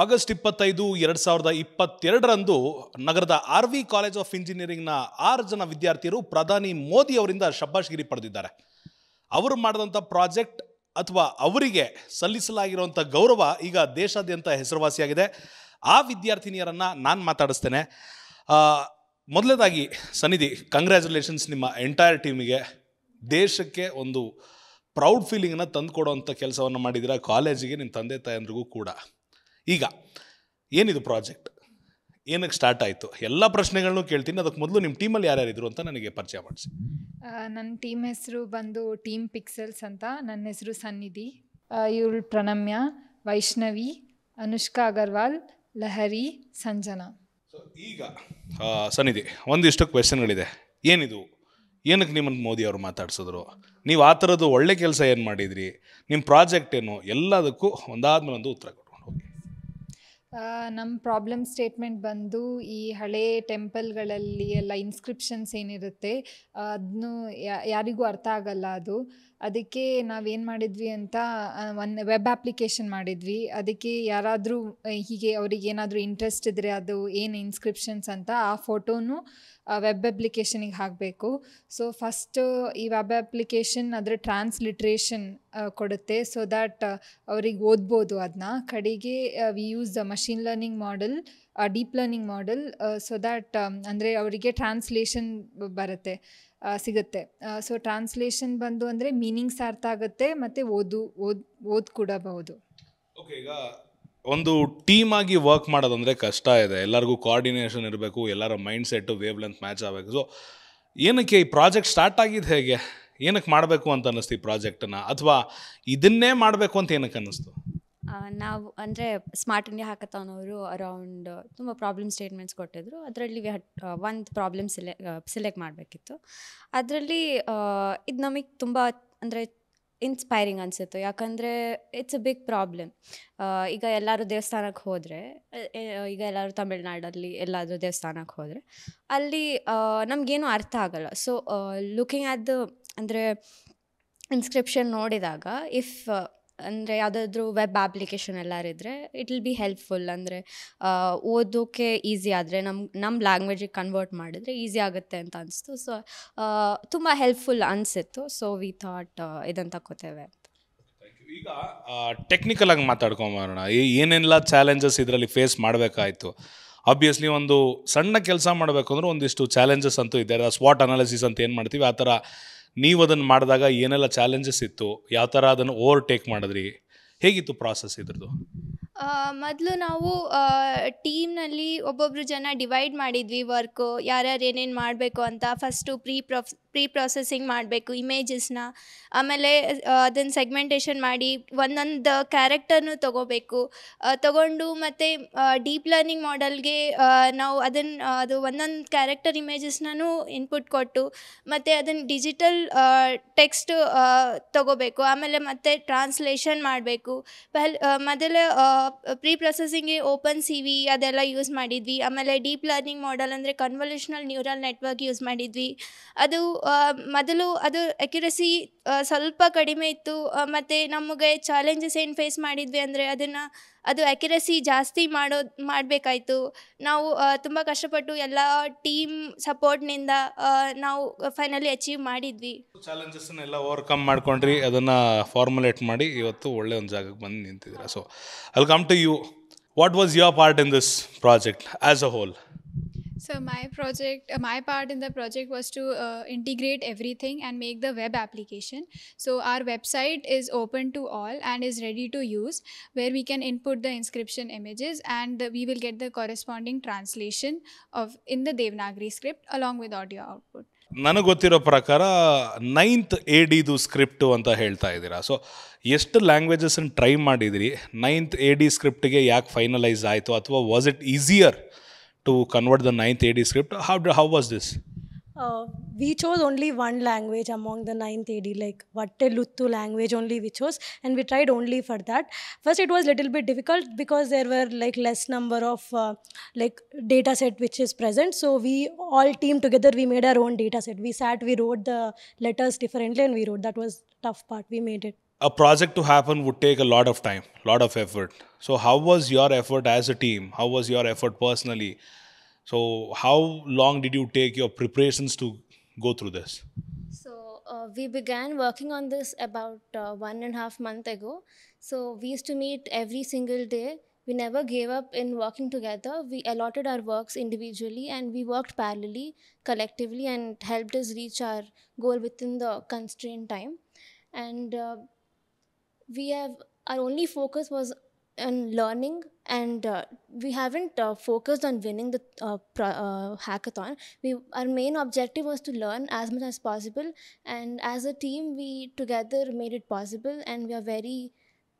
August ಇಪ್ಪತ್ತೈದು, ಎರಡು ಸಾವಿರದ ಇಪ್ಪತ್ತೆರಡರಂದು ನಗರದ ಆರ್ ವಿ ಕಾಲೇಜ್ ಆಫ್ ಇಂಜಿನಿಯರಿಂಗ್ನ ಆರು ಜನ ವಿದ್ಯಾರ್ಥಿಯರು ಪ್ರಧಾನಿ ಮೋದಿ ಅವರಿಂದ ಶಬ್ಬಾಷ್ಗಿರಿ ಪಡೆದಿದ್ದಾರೆ. ಅವರು ಮಾಡಿದಂಥ ಪ್ರಾಜೆಕ್ಟ್ ಅಥವಾ ಅವರಿಗೆ ಸಲ್ಲಿಸಲಾಗಿರುವಂಥ ಗೌರವ ಈಗ ದೇಶಾದ್ಯಂತ ಹೆಸರುವಾಸಿಯಾಗಿದೆ. ಆ ವಿದ್ಯಾರ್ಥಿನಿಯರನ್ನು ನಾನು ಮಾತಾಡಿಸ್ತೇನೆ. ಮೊದಲನೇದಾಗಿ ಸನ್ನಿಧಿ ಕಂಗ್ರ್ಯಾಚುಲೇಷನ್ಸ್ ನಿಮ್ಮ ಎಂಟೈರ್ ಟೀಮಿಗೆ ದೇಶಕ್ಕೆ ಒಂದು ಪ್ರೌಡ್ ಫೀಲಿಂಗನ್ನು ತಂದುಕೊಡುವಂಥ ಕೆಲಸವನ್ನು ಮಾಡಿದ್ದೀರಾ? ಕಾಲೇಜಿಗೆ ನಿಮ್ಮ ತಂದೆ ತಾಯಂದ್ರಿಗೂ ಕೂಡ. ಈಗ ಏನಿದು ಪ್ರಾಜೆಕ್ಟ್? ಏನಕ್ಕೆ ಸ್ಟಾರ್ಟ್ ಆಯಿತು? ಎಲ್ಲ ಪ್ರಶ್ನೆಗಳನ್ನೂ ಕೇಳ್ತೀನಿ. ಅದಕ್ಕೆ ಮೊದಲು ನಿಮ್ಮ ಟೀಮಲ್ಲಿ ಯಾರ್ಯಾರಿದ್ರು ಅಂತ ನನಗೆ ಪರಿಚಯ ಮಾಡಿಸಿ. ನನ್ನ ಟೀಮ್ ಹೆಸರು ಬಂದು ಟೀಮ್ ಪಿಕ್ಸೆಲ್ಸ್ ಅಂತ. ನನ್ನ ಹೆಸರು ಸನ್ನಿಧಿ. ಇವಳು ಪ್ರಣಮ್ಯ ವೈಷ್ಣವಿ ಅನುಷ್ಕಾ ಅಗರ್ವಾಲ್ ಲಹರಿ ಸಂಜನಾ. ಸೊ ಈಗ ಸನ್ನಿಧಿ ಒಂದಿಷ್ಟು ಕ್ವೆಶನ್ಗಳಿದೆ ಏನಿದು? ಏನಕ್ಕೆ ನಿಮ್ಮನ್ನು ಮೋದಿ ಅವರು ಮಾತಾಡ್ಸಿದ್ರು? ನೀವು ಆ ಥರದ್ದು ಒಳ್ಳೆ ಕೆಲಸ ಏನು ಮಾಡಿದ್ರಿ? ನಿಮ್ಮ ಪ್ರಾಜೆಕ್ಟ್ ಏನು? ಎಲ್ಲದಕ್ಕೂ ಒಂದಾದ್ಮೇಲೆ ಒಂದು ಉತ್ತರ ನಮ್ಮ ಪ್ರಾಬ್ಲಮ್ ಸ್ಟೇಟ್ಮೆಂಟ್ ಬಂದು ಈ ಹಳೆ ಟೆಂಪಲ್ಗಳಲ್ಲಿ ಎಲ್ಲ ಇನ್ಸ್ಕ್ರಿಪ್ಷನ್ಸ್ ಏನಿರುತ್ತೆ ಅದನ್ನು ಯಾರಿಗೂ ಅರ್ಥ ಆಗಲ್ಲ ಅದು. ಅದಕ್ಕೆ ನಾವೇನು ಮಾಡಿದ್ವಿ ಅಂತ ಒಂದು ವೆಬ್ ಅಪ್ಲಿಕೇಶನ್ ಮಾಡಿದ್ವಿ. ಅದಕ್ಕೆ ಯಾರಾದರೂ, ಹೀಗೆ ಅವ್ರಿಗೆ ಏನಾದರೂ ಇಂಟ್ರೆಸ್ಟ್ ಇದ್ದರೆ ಅದು ಏನು ಇನ್ಸ್ಕ್ರಿಪ್ಷನ್ಸ್ ಅಂತ ಆ ಫೋಟೋನು ವೆಬ್ ಅಪ್ಲಿಕೇಶನಿಗೆ ಹಾಕಬೇಕು. ಸೊ ಫಸ್ಟು ಈ ವೆಬ್ ಅಪ್ಲಿಕೇಶನ್ ಅದರ ಟ್ರಾನ್ಸ್ಲಿಟ್ರೇಷನ್ ಕೊಡುತ್ತೆ. ಸೊ ದ್ಯಾಟ್ ಅವ್ರಿಗೆ ಓದ್ಬೋದು ಅದನ್ನ ಕಡೆಗೆ we use the machine learning model deep learning model so that ಅಂದರೆ ಅವರಿಗೆ ಟ್ರಾನ್ಸ್ಲೇಷನ್ ಬರುತ್ತೆ ಸಿಗುತ್ತೆ. ಸೊ ಟ್ರಾನ್ಸ್ಲೇಷನ್ ಬಂದು ಅಂದರೆ ಮೀನಿಂಗ್ಸ್ ಅರ್ಥ ಆಗುತ್ತೆ, ಮತ್ತು ಓದು, ಓದ್ ಓದ್ ಒಂದು ಟೀಮ್ ಆಗಿ ವರ್ಕ್ ಮಾಡೋದಂದ್ರೆ ಕಷ್ಟ ಇದೆ. ಎಲ್ಲರಿಗೂ ಕೋಆರ್ಡಿನೇಷನ್ ಇರಬೇಕು, ಎಲ್ಲರ mind set wavelength match ಆಗಬೇಕು. ಸೊ ಏನಕ್ಕೆ ಈ ಪ್ರಾಜೆಕ್ಟ್ ಸ್ಟಾರ್ಟ್ ಆಗಿದ್ದು ಹೇಗೆ? ಏನಕ್ಕೆ ಮಾಡಬೇಕು ಅಂತ ಅನ್ನಿಸ್ತು ಈ ಪ್ರಾಜೆಕ್ಟನ್ನು ಅಥವಾ ಇದನ್ನೇ ಮಾಡಬೇಕು ಅಂತ ಏನಕ್ಕೆ ಅನ್ನಿಸ್ತು? ನಾವು ಅಂದರೆ ಸ್ಮಾರ್ಟ್ ಇಂಡಿಯಾ ಹಾಕತಾನವರು ಅರೌಂಡ್ ತುಂಬ ಪ್ರಾಬ್ಲಮ್ ಸ್ಟೇಟ್ಮೆಂಟ್ಸ್ ಕೊಟ್ಟಿದ್ರು. ಅದರಲ್ಲಿ ಒಂದು ಪ್ರಾಬ್ಲಮ್ ಸಿಲೆ ಸಿಲೆಕ್ಟ್ ಮಾಡಬೇಕಿತ್ತು. ಅದರಲ್ಲಿ ಇದು ನಮಗೆ ತುಂಬ ಅಂದರೆ ಇನ್ಸ್ಪೈರಿಂಗ್ ಅನಿಸಿತ್ತು. ಯಾಕಂದರೆ ಇಟ್ಸ್ ಅ ಬಿಗ್ ಪ್ರಾಬ್ಲಮ್ ಈಗ ಎಲ್ಲರೂ ದೇವಸ್ಥಾನಕ್ಕೆ ಹೋದರೆ ಈಗ ಎಲ್ಲರೂ ತಮಿಳ್ನಾಡಲ್ಲಿ ಎಲ್ಲಾದರೂ ದೇವಸ್ಥಾನಕ್ಕೆ ಹೋದರೆ, ಅಲ್ಲಿ ನಮಗೇನು ಅರ್ಥ ಆಗಲ್ಲ. ಸೊ ಲುಕಿಂಗ್ ಆ್ಯಟ್ ದ ಅಂದರೆ ಇನ್ಸ್ಕ್ರಿಪ್ಷನ್ ನೋಡಿದಾಗ ಇಫ್ ಅಂದರೆ ಯಾವುದಾದ್ರೂ ವೆಬ್ ಅಪ್ಲಿಕೇಶನ್ ಇದ್ದರೆ ಇಟ್ ವಿಲ್ ಬಿ ಹೆಲ್ಪ್ಫುಲ್ ಅಂದರೆ ಓದೋಕ್ಕೆ ಈಸಿ ಆದರೆ ನಮ್ಮ ನಮ್ಮ ಲ್ಯಾಂಗ್ವೇಜಿಗೆ ಕನ್ವರ್ಟ್ ಮಾಡಿದ್ರೆ ಈಸಿ ಆಗುತ್ತೆ ಅಂತ ಅನಿಸ್ತು. ಸೊ ತುಂಬ ಹೆಲ್ಪ್ಫುಲ್ ಅನಿಸಿತ್ತು. ಸೊ ವಿ ಥಾಟ್ ಇದನ್ನು ಅಂತ. ಈಗ ಟೆಕ್ನಿಕಲ್ ಆಗಿ ಮಾತಾಡ್ಕೊಂಬರೋಣ ಏನೆಲ್ಲ ಚಾಲೆಂಜಸ್ ಇದರಲ್ಲಿ ಫೇಸ್ ಮಾಡಬೇಕಾಯಿತು? ಆಬ್ವಿಯಸ್ಲಿ ಒಂದು ಸಣ್ಣ ಕೆಲಸ ಮಾಡಬೇಕು ಅಂದ್ರೆ ಒಂದಿಷ್ಟು ಚಾಲೆಂಜಸ್ ಅಂತೂ ಇದೆ. ಸ್ವಾಟ್ ಅನಾಲಿಸಿಸ್ ಅಂತ ಏನು ಮಾಡ್ತೀವಿ? ಆ ಥರ ನೀವು ಅದನ್ನು ಮಾಡಿದಾಗ ಏನೆಲ್ಲ ಚಾಲೆಂಜಸ್ ಇತ್ತು, ಯಾವ ಥರ ಅದನ್ನು ಓವರ್ಟೇಕ್ ಮಾಡಿದ್ರಿ? ಹೇಗಿತ್ತು ಪ್ರಾಸೆಸ್ ಇದ್ರದ್ದು? ಮೊದಲು ನಾವು ಟೀಮ್ನಲ್ಲಿ ಒಬ್ಬೊಬ್ಬರು ಜನ ಡಿವೈಡ್ ಮಾಡಿದ್ವಿ ವರ್ಕು ಯಾರ್ಯಾರು ಏನೇನು ಮಾಡಬೇಕು ಅಂತ ಫಸ್ಟು ಪ್ರೀ ಪ್ರೊಫ್ ಪ್ರೀ ಪ್ರೊಸೆಸಿಂಗ್ ಮಾಡಬೇಕು ಇಮೇಜಸ್ನ ಆಮೇಲೆ ಅದನ್ನು ಸೆಗ್ಮೆಂಟೇಷನ್ ಮಾಡಿ ಒಂದೊಂದು ಕ್ಯಾರೆಕ್ಟರ್ನು ತೊಗೋಬೇಕು. ತೊಗೊಂಡು ಮತ್ತು ಡೀಪ್ ಲರ್ನಿಂಗ್ ಮಾಡೆಲ್ಗೆ ನಾವು ಅದನ್ನು ಅದು ಒಂದೊಂದು ಕ್ಯಾರೆಕ್ಟರ್ ಇಮೇಜಸ್ನೂ ಇನ್ಪುಟ್ ಕೊಟ್ಟು, ಮತ್ತು ಅದನ್ನು ಡಿಜಿಟಲ್ ಟೆಕ್ಸ್ಟ್ ತೊಗೋಬೇಕು. ಆಮೇಲೆ ಮತ್ತೆ ಟ್ರಾನ್ಸ್ಲೇಷನ್ ಮಾಡಬೇಕು. ಪಹಲ್ ಮೊದಲ ಪ್ರೀ ಪ್ರೊಸೆಸಿಂಗ್ಗೆ ಓಪನ್ ಸಿ ವಿ ಅದೆಲ್ಲ ಯೂಸ್ ಮಾಡಿದ್ವಿ. ಆಮೇಲೆ ಡೀಪ್ ಲರ್ನಿಂಗ್ ಮಾಡೆಲ್ ಅಂದರೆ ಕನ್ವಲ್ಯೂಷನಲ್ ನ್ಯೂರಲ್ ನೆಟ್ವರ್ಕ್ ಯೂಸ್ ಮಾಡಿದ್ವಿ. ಅದು ಮೊದಲು ಅದು ಅಕ್ಯುರಸಿ ಸ್ವಲ್ಪ ಕಡಿಮೆ ಇತ್ತು. ಮತ್ತು ನಮಗೆ ಚಾಲೆಂಜಸ್ ಏನು ಫೇಸ್ ಮಾಡಿದ್ವಿ ಅಂದರೆ ಅದನ್ನು, ಅದು ಅಕ್ಯುರಸಿ ಜಾಸ್ತಿ ಮಾಡೋದು ಮಾಡಬೇಕಾಯ್ತು. ನಾವು ತುಂಬ ಕಷ್ಟಪಟ್ಟು ಎಲ್ಲ ಟೀಮ್ ಸಪೋರ್ಟ್ನಿಂದ ನಾವು ಫೈನಲಿ ಅಚೀವ್ ಮಾಡಿದ್ವಿ. ಚಾಲೆಂಜಸ್ನೆಲ್ಲ ಓವರ್ಕಮ್ ಮಾಡ್ಕೊಂಡ್ರಿ, ಅದನ್ನು ಫಾರ್ಮುಲೇಟ್ ಮಾಡಿ ಇವತ್ತು ಒಳ್ಳೆ ಒಂದು ಜಾಗಕ್ಕೆ ಬಂದು ನಿಂತಿದ್ದೀರಾ. So I'll come to you what was your part in this project as a whole So my project, uh, my part in the project was to uh, integrate everything and make the web application. So our website is open to all and is ready to use, where we can input the inscription images and the, we will get the corresponding translation of in the Devanagari script along with audio output. ನನಗೆ ಗೊತ್ತಿರೋ ಪ್ರಕಾರ ninth A ಡಿದು script ಅಂತ ಹೇಳ್ತಾ ಇದ್ದೀರಾ so ಎಷ್ಟು ಲ್ಯಾಂಗ್ವೇಜಸನ್ನು try ಮಾಡಿದಿರಿ ninth A D ಸ್ಕ್ರಿಪ್ಟಿಗೆ ಯಾಕೆ ಫೈನಲೈಸ್ ಆಯಿತು ಅಥವಾ was it easier to convert the ninth AD script? How, how was this? Uh, we chose only one language among the ninth AD, like Vatte Luttu language only we chose, and we tried only for that. First, it was little bit difficult because there were like less number of uh, like data set which is present. So we all team together, we made our own data set. We sat, we wrote the letters differently, and we wrote. That was tough part. We made it a project to happen would take a lot of time, a lot of effort. So, how was your effort as a team? How was your effort personally? So, how long did you take your preparations to go through this? So uh, we began working on this about uh, one and a half month ago. So we used to meet every single day. We never gave up in working together. We allotted our works individually and we worked parallelly, collectively, and helped us reach our goal within the constrained time. And uh, we have our only focus was on learning and uh, we haven't uh, focused on winning the uh, pro- uh, hackathon. We our main objective was to learn as much as possible and as a team we together made it possible and we are very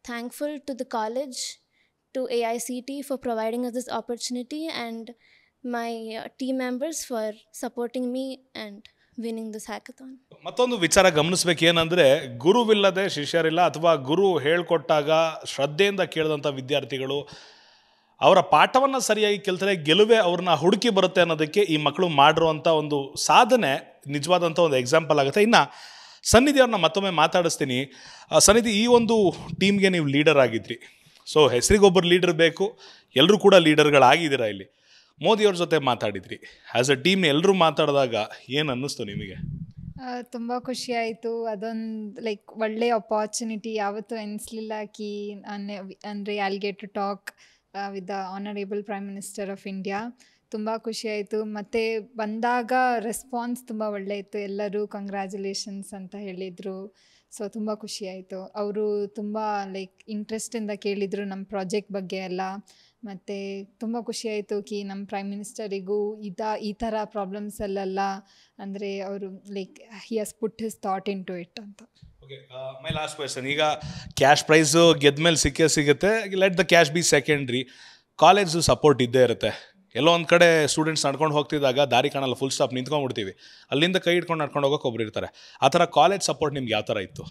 thankful to the college to aict for providing us this opportunity and my uh, team members for supporting me and winning this hackathon ಮತ್ತೊಂದು ವಿಚಾರ ಗಮನಿಸ್ಬೇಕು ಏನಂದರೆ, ಗುರುವಿಲ್ಲದೆ ಶಿಷ್ಯರಿಲ್ಲ ಅಥವಾ ಗುರು ಹೇಳ್ಕೊಟ್ಟಾಗ ಶ್ರದ್ಧೆಯಿಂದ ಕೇಳಿದಂಥ ವಿದ್ಯಾರ್ಥಿಗಳು, ಅವರ ಪಾಠವನ್ನು ಸರಿಯಾಗಿ ಕೇಳ್ತಾರೆ, ಗೆಲುವೆ ಅವ್ರನ್ನ ಹುಡುಕಿ ಬರುತ್ತೆ ಅನ್ನೋದಕ್ಕೆ ಈ ಮಕ್ಕಳು ಮಾಡಿರುವಂಥ ಒಂದು ಸಾಧನೆ, ನಿಜವಾದಂಥ ಒಂದು ಎಕ್ಸಾಂಪಲ್ ಆಗುತ್ತೆ. ಇನ್ನು ಸನ್ನಿಧಿ ಅವ್ರನ್ನ ಮತ್ತೊಮ್ಮೆ ಮಾತಾಡಿಸ್ತೀನಿ. ಸನ್ನಿಧಿ, ಈ ಒಂದು ಟೀಮ್ಗೆ ನೀವು ಲೀಡರ್ ಆಗಿದ್ರಿ. ಸೊ ಹೆಸರಿಗೊಬ್ಬರು ಲೀಡರ್ ಬೇಕು. ಎಲ್ಲರೂ ಕೂಡ ಲೀಡರ್ಗಳಾಗಿದ್ದೀರಾ ಇಲ್ಲಿ? ಮೋದಿಯವ್ರ ಜೊತೆ ಮಾತಾಡಿದ್ರಿ. ಆ್ಯಸ್ ಅ ಟೀಮ್ ಎಲ್ಲರೂ ಮಾತಾಡಿದಾಗ ಏನು ಅನ್ನಿಸ್ತು ನಿಮಗೆ? ತುಂಬ ಖುಷಿ ಆಯಿತು. ಅದೊಂದು ಲೈಕ್ ಒಳ್ಳೆ ಅಪಾರ್ಚುನಿಟಿ ಯಾವತ್ತೂ ಎನಿಸ್ಲಿಲ್ಲ ಕಿ ಅಂದರೆ I'll get to talk with the honourable prime minister of India ತುಂಬ ಖುಷಿ ಆಯಿತು. ಮತ್ತು ಬಂದಾಗ ರೆಸ್ಪಾನ್ಸ್ ತುಂಬ ಒಳ್ಳೆ ಇತ್ತು. ಎಲ್ಲರೂ ಕಂಗ್ರ್ಯಾಚುಲೇಷನ್ಸ್ ಅಂತ ಹೇಳಿದರು. ಸೊ ತುಂಬ ಖುಷಿ ಆಯಿತು. ಅವರು ತುಂಬ ಲೈಕ್ ಇಂಟ್ರೆಸ್ಟಿಂದ ಕೇಳಿದರು ನಮ್ಮ ಪ್ರಾಜೆಕ್ಟ್ ಬಗ್ಗೆ ಎಲ್ಲ. ಮತ್ತು ತುಂಬ ಖುಷಿಯಾಯಿತು ಕಿ ನಮ್ಮ ಪ್ರೈಮ್ ಮಿನಿಸ್ಟರಿಗೂ ಇದ ಈ ಥರ ಪ್ರಾಬ್ಲಮ್ಸಲ್ಲೆಲ್ಲ ಅಂದರೆ ಅವರು like he has put his thought into it ಅಂತ ಓಕೆ ಮೈ ಲಾಸ್ಟ್ ಕ್ವೆಶನ್ ಈಗ ಕ್ಯಾಶ್ ಪ್ರೈಸು ಗೆದ್ಮೇಲೆ ಸಿಕ್ಕೇ ಸಿಗುತ್ತೆ let the cash be secondary college support ಇದ್ದೇ ಇರುತ್ತೆ. ಎಲ್ಲೋ ಒಂದು ಕಡೆ ಸ್ಟೂಡೆಂಟ್ಸ್ ನಡ್ಕೊಂಡು ಹೋಗ್ತಿದ್ದಾಗ ದಾರಿ ಕಾಣಲ್ಲ ಫುಲ್ ಸ್ಟಾಪ್ ನಿಂತ್ಕೊಂಡ್ಬಿಡ್ತೀವಿ. ಅಲ್ಲಿಂದ ಕೈ ಹಿಡ್ಕೊಂಡು ನಡ್ಕೊಂಡು ಹೋಗೋಕೆ ಒಬ್ರು ಇರ್ತಾರೆ. ಆ ಥರ ಕಾಲೇಜ್ ಸಪೋರ್ಟ್ ನಿಮ್ಗೆ ಯಾವ ಥರ ಇತ್ತು?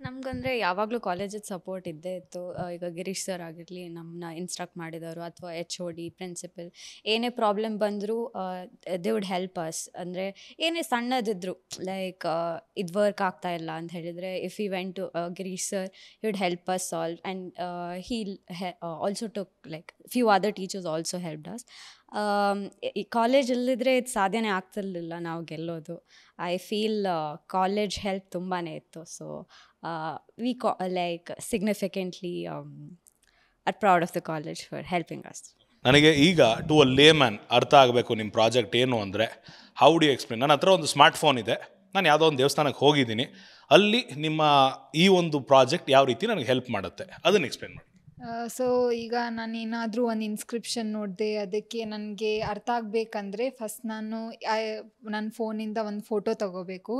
ನಮ್ಗಂದರೆ ಯಾವಾಗಲೂ ಕಾಲೇಜದ ಸಪೋರ್ಟ್ ಇದ್ದೇ ಇತ್ತು. ಈಗ ಗಿರೀಶ್ ಸರ್ ಆಗಿರಲಿ ನಮ್ಮನ್ನ ಇನ್ಸ್ಟ್ರಕ್ಟ್ ಮಾಡಿದವರು ಅಥವಾ ಎಚ್ ಒ ಡಿ ಪ್ರಿನ್ಸಿಪಲ್ ಏನೇ ಪ್ರಾಬ್ಲಮ್ ಬಂದರೂ ದೇ ವುಡ್ ಹೆಲ್ಪ್ ಅಸ್ ಅಂದರೆ ಏನೇ ಸಣ್ಣದಿದ್ರು ಲೈಕ್ ಇದು ವರ್ಕ್ ಆಗ್ತಾ ಇಲ್ಲ ಅಂತ ಹೇಳಿದರೆ if you went to Girish sir would help us solve and he also took like few other teachers also help us ಈ ಕಾಲೇಜ್ ಇಲ್ಲದಿದ್ರೆ ಇದು ಸಾಧ್ಯನೇ ಆಗ್ತಿರ್ಲಿಲ್ಲ ನಾವು ಗೆಲ್ಲೋದು. ಐ ಫೀಲ್ ಕಾಲೇಜ್ ಹೆಲ್ಪ್ ತುಂಬಾ ಇತ್ತು. So we like like significantly are proud of the college for helping us. ನನಗೆ ಈಗ ಟು ಅ ಲೇಮ್ಯಾನ್ ಅರ್ಥ ಆಗಬೇಕು ನಿಮ್ಮ ಪ್ರಾಜೆಕ್ಟ್ ಏನು ಅಂದರೆ ಹೌ ಡಿ ಎಕ್ಸ್ಪ್ಲೇನ್ ನನ್ನ ಹತ್ರ ಒಂದು ಸ್ಮಾರ್ಟ್ ಫೋನ್ ಇದೆ. ನಾನು ಯಾವುದೋ ಒಂದು ದೇವಸ್ಥಾನಕ್ಕೆ ಹೋಗಿದ್ದೀನಿ. ಅಲ್ಲಿ ನಿಮ್ಮ ಈ ಒಂದು ಪ್ರಾಜೆಕ್ಟ್ ಯಾವ ರೀತಿ ನನಗೆ ಹೆಲ್ಪ್ ಮಾಡುತ್ತೆ? ಅದನ್ನು ಎಕ್ಸ್ಪ್ಲೇನ್ ಮಾಡಿ. ಸೊ ಈಗ ನಾನು ಏನಾದರೂ ಒಂದು ಇನ್ಸ್ಕ್ರಿಪ್ಷನ್ ನೋಡಿದೆ, ಅದಕ್ಕೆ ನನಗೆ ಅರ್ಥ ಆಗಬೇಕಂದ್ರೆ ಫಸ್ಟ್ ನಾನು ನನ್ನ ಫೋನಿಂದ ಒಂದು ಫೋಟೋ ತಗೋಬೇಕು.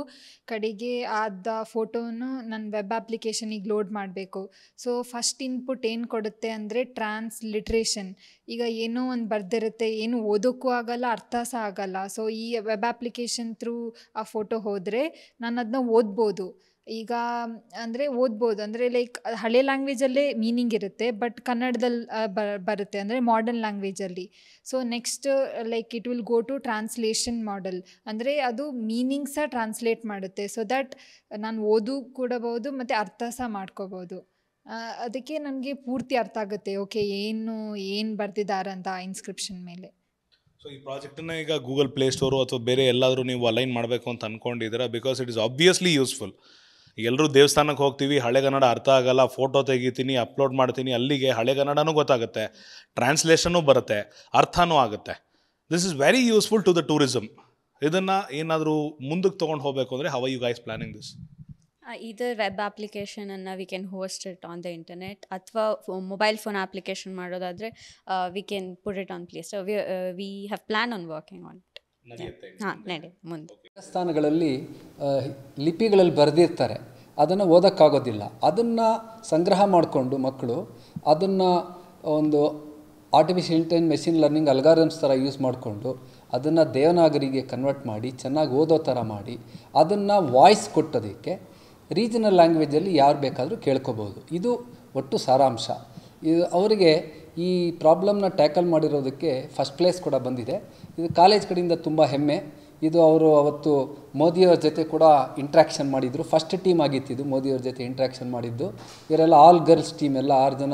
ಕಡೆಗೆ ಆದ ಫೋಟೋನು ನನ್ನ ವೆಬ್ ಅಪ್ಲಿಕೇಶನಿಗೆ ಲೋಡ್ ಮಾಡಬೇಕು. ಸೊ ಫಸ್ಟ್ ಇನ್ಪುಟ್ ಏನು ಕೊಡುತ್ತೆ ಅಂದರೆ ಟ್ರಾನ್ಸ್ಲಿಟ್ರೇಷನ್ ಈಗ ಏನೋ ಒಂದು ಬರ್ದಿರುತ್ತೆ, ಏನು ಓದೋಕ್ಕೂ ಆಗಲ್ಲ, ಅರ್ಥ ಸಹ ಆಗಲ್ಲ. ಸೊ ಈ ವೆಬ್ ಅಪ್ಲಿಕೇಶನ್ ಥ್ರೂ ಆ ಫೋಟೋ ಹೋದರೆ ನಾನು ಅದನ್ನ ಓದ್ಬೋದು. ಈಗ, ಅಂದರೆ ಓದ್ಬೋದು. ಅಂದರೆ ಲೈಕ್ ಹಳೆ ಲ್ಯಾಂಗ್ವೇಜಲ್ಲೇ ಮೀನಿಂಗ್ ಇರುತ್ತೆ ಬಟ್ ಕನ್ನಡದಲ್ಲಿ ಬರುತ್ತೆ. ಅಂದರೆ modern ಲ್ಯಾಂಗ್ವೇಜಲ್ಲಿ so next like it will go to translation model ಅಂದರೆ ಅದು ಮೀನಿಂಗ್ ಸಹ ಟ್ರಾನ್ಸ್ಲೇಟ್ ಮಾಡುತ್ತೆ. ಸೊ ದ್ಯಾಟ್ ನಾನು ಓದು ಕೂಡಬಹುದು ಮತ್ತು ಅರ್ಥ ಸಹ ಮಾಡ್ಕೋಬೋದು. ಅದಕ್ಕೆ ನನಗೆ ಪೂರ್ತಿ ಅರ್ಥ ಆಗುತ್ತೆ. ಓಕೆ ಏನು ಏನು ಬರ್ತಿದ್ದಾರೆ ಅಂತ ಇನ್ಸ್ಕ್ರಿಪ್ಷನ್ ಮೇಲೆ. ಸೊ ಈ ಪ್ರಾಜೆಕ್ಟನ್ನು ಈಗ ಗೂಗಲ್ ಪ್ಲೇ ಸ್ಟೋರು ಅಥವಾ ಬೇರೆ ಎಲ್ಲಾದರೂ ನೀವು ಅಲೈನ್ ಮಾಡಬೇಕು ಅಂತ ಅಂದ್ಕೊಂಡಿದ್ದೀರಾ because it is obviously useful ಎಲ್ಲರೂ ದೇವಸ್ಥಾನಕ್ಕೆ ಹೋಗ್ತೀವಿ ಹಳೆಗನ್ನಡ ಅರ್ಥ ಆಗಲ್ಲ ಫೋಟೋ ತೆಗಿತೀನಿ ಅಪ್ಲೋಡ್ ಮಾಡ್ತೀನಿ, ಅಲ್ಲಿಗೆ ಹಳೆಗನ್ನಡನೂ ಗೊತ್ತಾಗುತ್ತೆ ಟ್ರಾನ್ಸ್ಲೇಷನು ಬರುತ್ತೆ, ಅರ್ಥನೂ ಆಗುತ್ತೆ. This is very useful to the tourism ಇದನ್ನು ಏನಾದರೂ ಮುಂದಕ್ಕೆ ತೊಗೊಂಡು ಹೋಗಬೇಕು ಅಂದರೆ how you guys planning this ಇದರ್ web ಅಪ್ಲಿಕೇಶನನ್ನು we can host it on the internet ಅಥವಾ ಮೊಬೈಲ್ ಫೋನ್ ಅಪ್ಲಿಕೇಶನ್ ಮಾಡೋದಾದರೆ we can put it on place we we have plan on working on ದೇವಸ್ಥಾನಗಳಲ್ಲಿ ಲಿಪಿಗಳಲ್ಲಿ ಬರೆದಿರ್ತಾರೆ. ಅದನ್ನು ಓದೋಕ್ಕಾಗೋದಿಲ್ಲ. ಅದನ್ನು ಸಂಗ್ರಹ ಮಾಡಿಕೊಂಡು ಮಕ್ಕಳು ಅದನ್ನು ಒಂದು ಆರ್ಟಿಫಿಷಿಯಲ್ ಇಂಟೆನ್ ಮೆಷಿನ್ ಲರ್ನಿಂಗ್ ಅಲ್ಗಾರಮ್ಸ್ ಥರ ಯೂಸ್ ಮಾಡಿಕೊಂಡು ಅದನ್ನು ದೇವನಾಗರಿಗೆ ಕನ್ವರ್ಟ್ ಮಾಡಿ ಚೆನ್ನಾಗಿ ಓದೋ ಥರ ಮಾಡಿ ಅದನ್ನು ವಾಯ್ಸ್ ಕೊಟ್ಟೋದಕ್ಕೆ ರೀಜನಲ್ ಲ್ಯಾಂಗ್ವೇಜಲ್ಲಿ ಯಾರು ಬೇಕಾದರೂ ಕೇಳ್ಕೊಬೋದು. ಇದು ಒಟ್ಟು ಸಾರಾಂಶ. ಇದು ಅವರಿಗೆ ಈ ಪ್ರಾಬ್ಲಮ್ನ ಟ್ಯಾಕಲ್ ಮಾಡಿರೋದಕ್ಕೆ ಫಸ್ಟ್ ಪ್ಲೇಸ್ ಕೂಡ ಬಂದಿದೆ. ಇದು ಕಾಲೇಜ್ ಕಡೆಯಿಂದ ತುಂಬ ಹೆಮ್ಮೆ. ಇದು ಅವರು ಅವತ್ತು ಮೋದಿಯವ್ರ ಜೊತೆ ಕೂಡ ಇಂಟ್ರ್ಯಾಕ್ಷನ್ ಮಾಡಿದರು. ಫಸ್ಟ್ ಟೀಮ್ ಆಗಿತ್ತಿದ್ದು ಮೋದಿಯವ್ರ ಜೊತೆ ಇಂಟ್ರ್ಯಾಕ್ಷನ್ ಮಾಡಿದ್ದು. ಇವರೆಲ್ಲ ಆಲ್ ಗರ್ಲ್ಸ್ ಟೀಮ್ ಎಲ್ಲ ಆರು ಜನ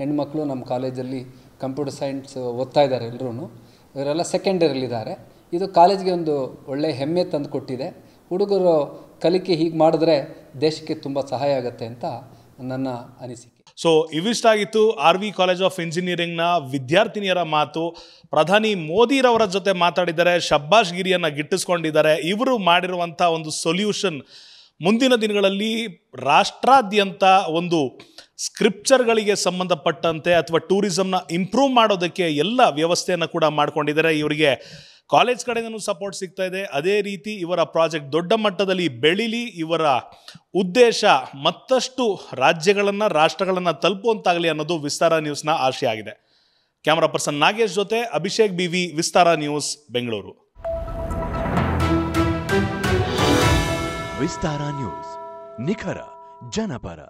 ಹೆಣ್ಮಕ್ಳು ನಮ್ಮ ಕಾಲೇಜಲ್ಲಿ ಕಂಪ್ಯೂಟರ್ ಸೈನ್ಸ್ ಓದ್ತಾ ಇದ್ದಾರೆ ಎಲ್ಲರೂ ಇವರೆಲ್ಲ ಸೆಕೆಂಡ್ ಇಯರಲ್ಲಿದ್ದಾರೆ ಇದು ಕಾಲೇಜ್ಗೆ ಒಂದು ಒಳ್ಳೆಯ ಹೆಮ್ಮೆ ತಂದು ಕೊಟ್ಟಿದೆ. ಹುಡುಗರು ಕಲಿಕೆ ಹೀಗೆ ಮಾಡಿದ್ರೆ ದೇಶಕ್ಕೆ ತುಂಬ ಸಹಾಯ ಆಗುತ್ತೆ ಅಂತ ನನ್ನ ಅನಿಸಿಕೆ. ಸೊ ಇವಿಷ್ಟಾಗಿತ್ತು ಆರ್ ವಿ ಕಾಲೇಜ್ ಆಫ್ ಇಂಜಿನಿಯರಿಂಗ್ನ ವಿದ್ಯಾರ್ಥಿನಿಯರ ಮಾತು. ಪ್ರಧಾನಿ ಮೋದಿರವರ ಜೊತೆ ಮಾತಾಡಿದ್ದಾರೆ ಶಬ್ಬಾಷ್ ಗಿರಿಯನ್ನು ಗಿಟ್ಟಿಸ್ಕೊಂಡಿದ್ದಾರೆ. ಇವರು ಮಾಡಿರುವಂಥ ಒಂದು ಸೊಲ್ಯೂಷನ್ ಮುಂದಿನ ದಿನಗಳಲ್ಲಿ ರಾಷ್ಟ್ರಾದ್ಯಂತ ಒಂದು ಸ್ಕ್ರಿಪ್ಚರ್ಗಳಿಗೆ ಸಂಬಂಧಪಟ್ಟಂತೆ ಅಥವಾ ಟೂರಿಸಮ್ನ ಇಂಪ್ರೂವ್ ಮಾಡೋದಕ್ಕೆ ಎಲ್ಲ ವ್ಯವಸ್ಥೆಯನ್ನು ಕೂಡ ಮಾಡ್ಕೊಂಡಿದ್ದಾರೆ. ಇವರಿಗೆ ಕಾಲೇಜ್ ಕಡೆಗೂ ಸಪೋರ್ಟ್ ಸಿಗ್ತಾ ಇದೆ. ಅದೇ ರೀತಿ ಇವರ ಪ್ರಾಜೆಕ್ಟ್ ದೊಡ್ಡ ಮಟ್ಟದಲ್ಲಿ ಬೆಳಿಲಿ ಇವರ ಉದ್ದೇಶ ಮತ್ತಷ್ಟು ರಾಜ್ಯಗಳನ್ನು, ರಾಷ್ಟ್ರಗಳನ್ನು ತಲುಪುವಂತಾಗಲಿ ಅನ್ನೋದು ವಿಸ್ತಾರ ನ್ಯೂಸ್ನ ಆಶೆಯಾಗಿದೆ ಕ್ಯಾಮರಾ ಪರ್ಸನ್ ನಾಗೇಶ್ ಜೊತೆ Abhishek B V Vistara news, Bengaluru. Vistara news, ನಿಖರ, ಜನಪರ.